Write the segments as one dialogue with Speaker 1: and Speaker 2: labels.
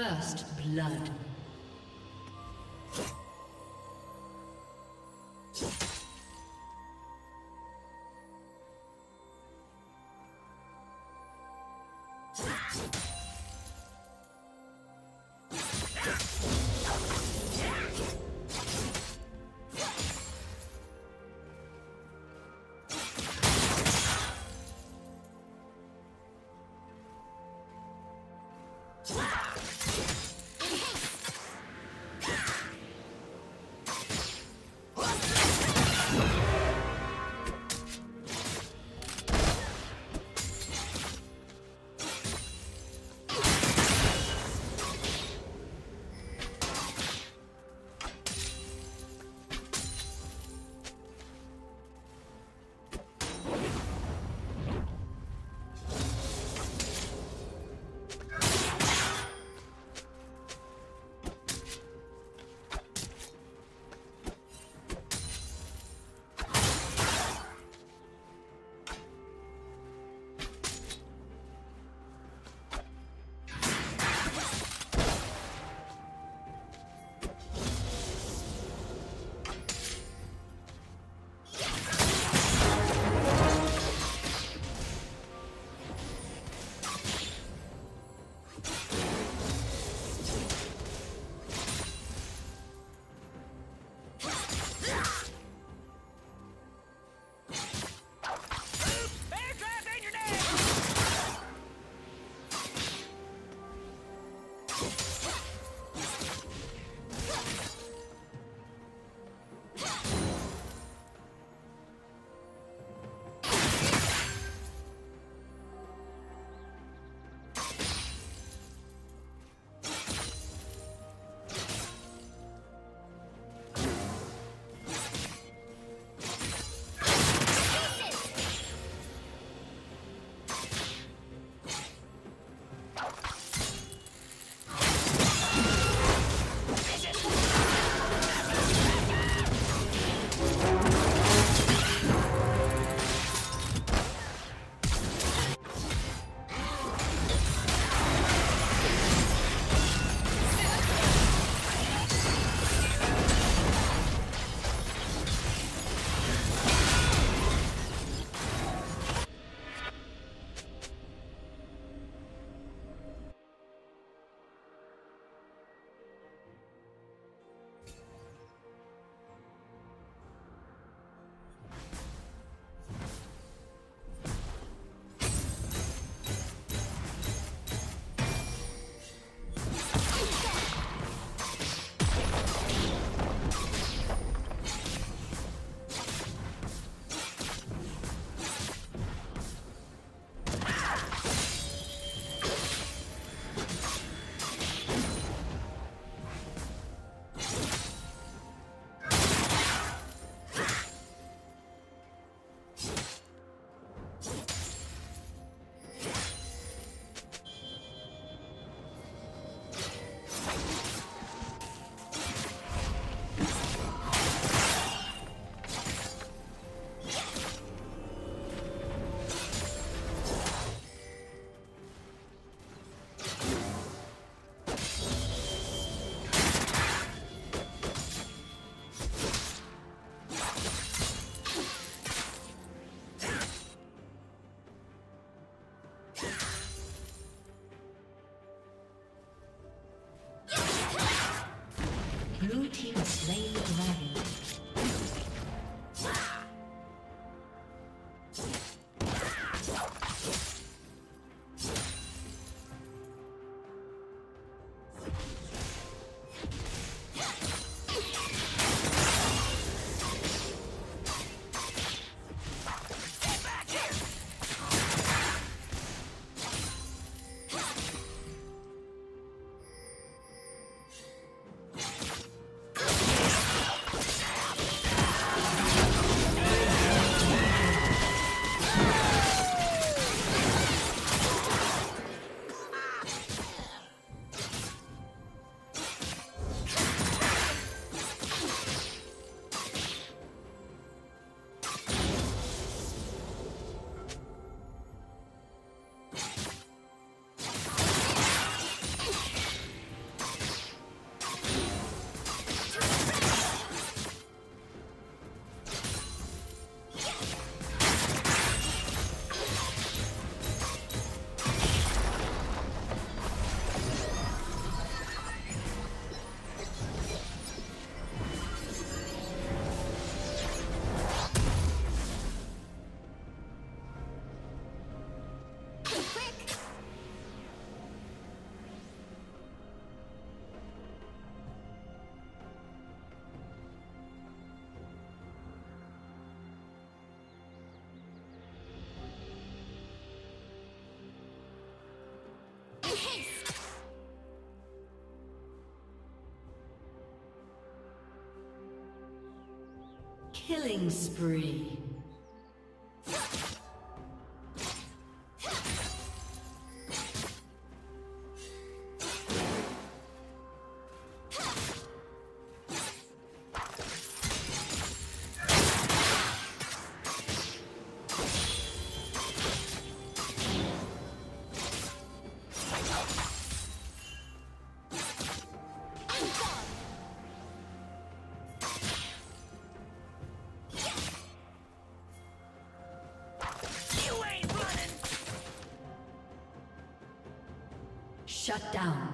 Speaker 1: First blood. Killing spree. Shut down.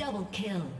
Speaker 1: Double kill.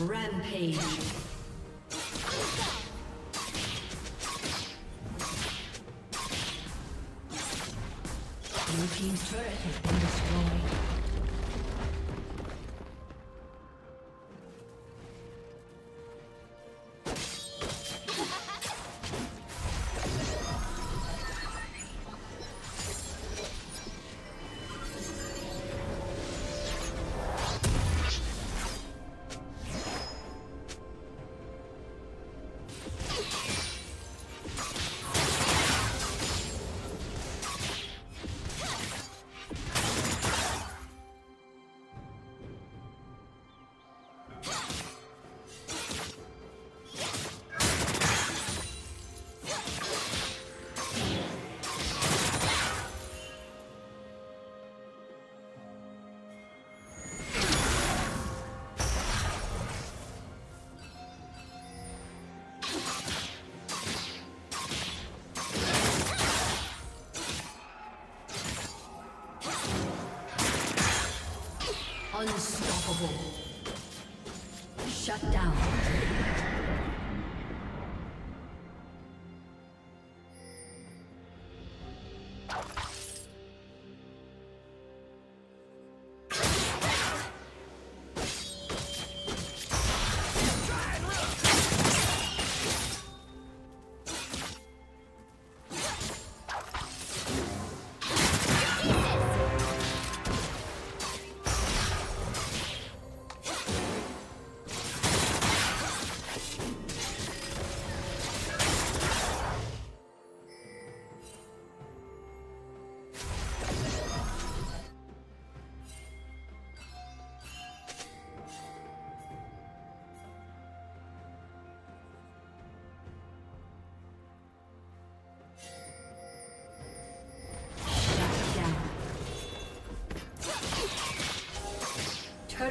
Speaker 1: Rampage.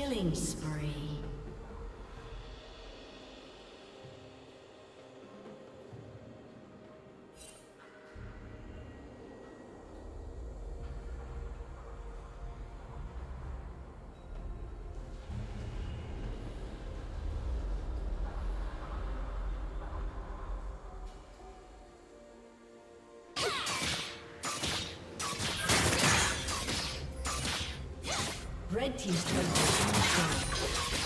Speaker 1: Killing spree. Red Team's been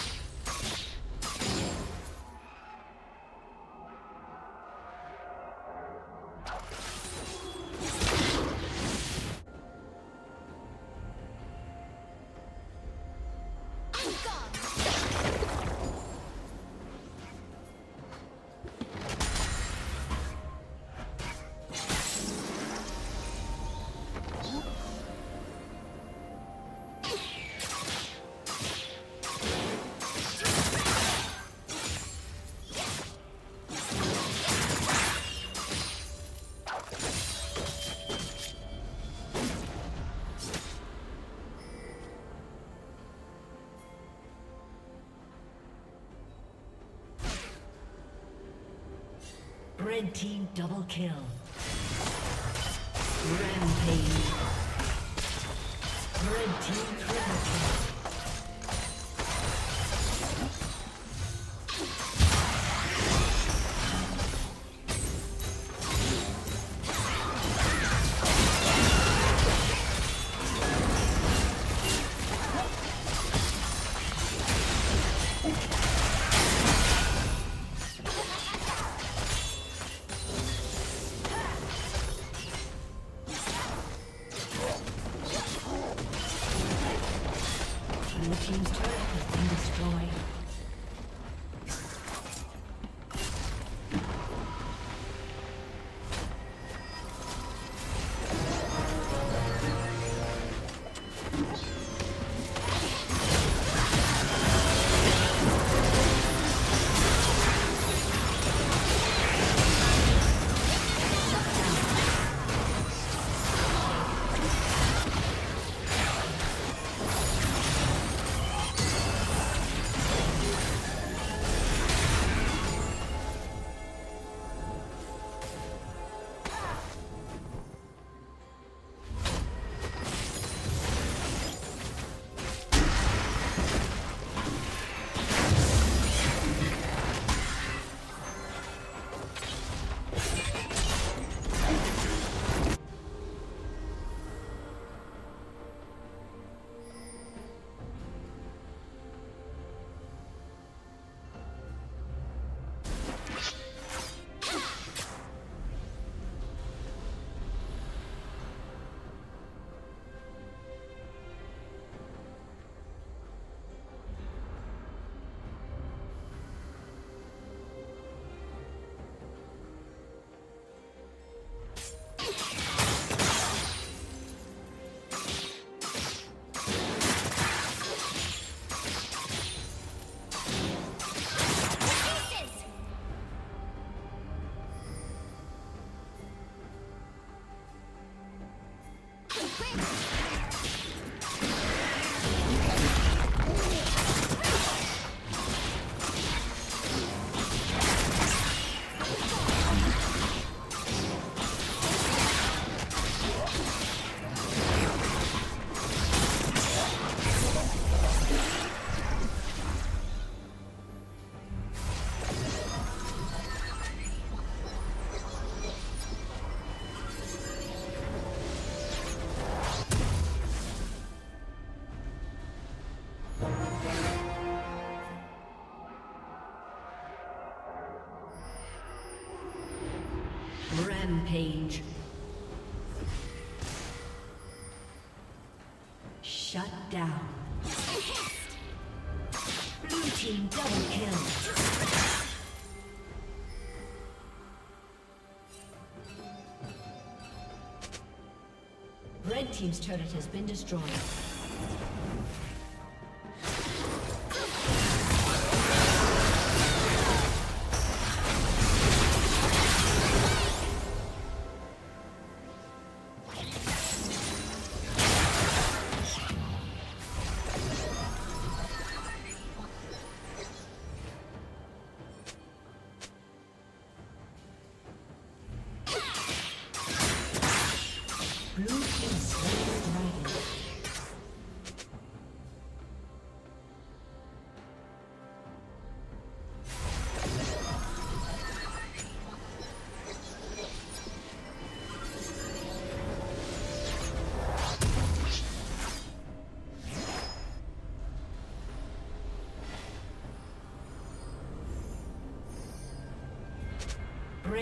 Speaker 1: Red team double kill. Rampage. Red team triple kill. Quick! Shut down. Blue team double kill. Red Team's turret has been destroyed.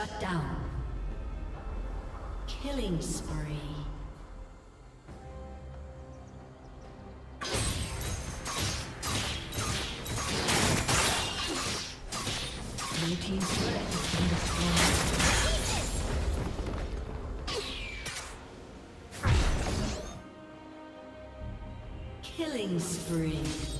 Speaker 1: Shut down. Killing spree. Killing spree.